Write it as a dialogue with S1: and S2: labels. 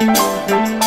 S1: Música